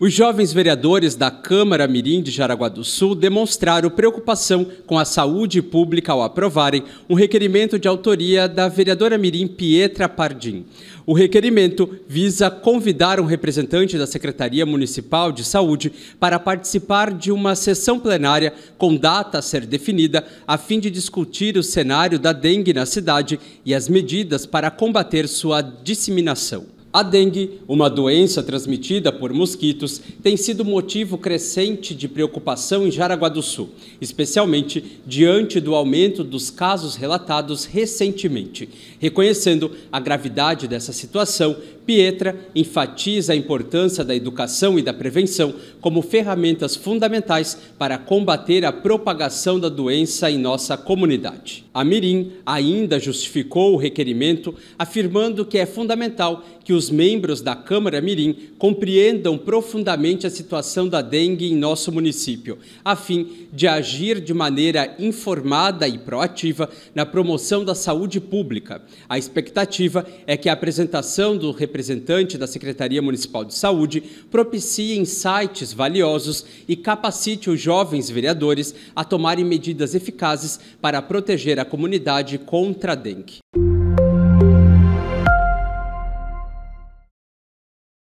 Os jovens vereadores da Câmara Mirim de Jaraguá do Sul demonstraram preocupação com a saúde pública ao aprovarem um requerimento de autoria da vereadora Mirim Pietra Pardim. O requerimento visa convidar um representante da Secretaria Municipal de Saúde para participar de uma sessão plenária com data a ser definida, a fim de discutir o cenário da dengue na cidade e as medidas para combater sua disseminação. A dengue, uma doença transmitida por mosquitos, tem sido motivo crescente de preocupação em Jaraguá do Sul, especialmente diante do aumento dos casos relatados recentemente. Reconhecendo a gravidade dessa situação, Pietra enfatiza a importância da educação e da prevenção como ferramentas fundamentais para combater a propagação da doença em nossa comunidade. A Mirim ainda justificou o requerimento, afirmando que é fundamental que os membros da Câmara Mirim compreendam profundamente a situação da dengue em nosso município, a fim de agir de maneira informada e proativa na promoção da saúde pública. A expectativa é que a apresentação do representante da Secretaria Municipal de Saúde propicie insights valiosos e capacite os jovens vereadores a tomarem medidas eficazes para proteger a comunidade contra a dengue.